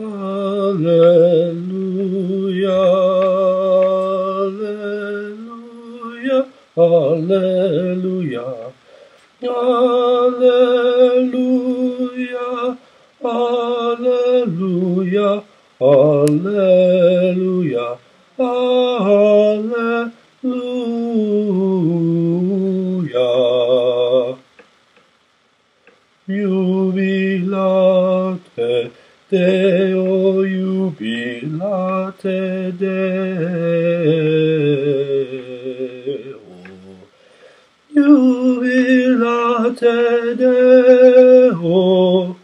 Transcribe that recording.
Alleluia, Alleluia, Alleluia. Alleluia, Alleluia, Alleluia, Alleluia. Jubilate Deo, jubilate Deo. Jubilate Deo,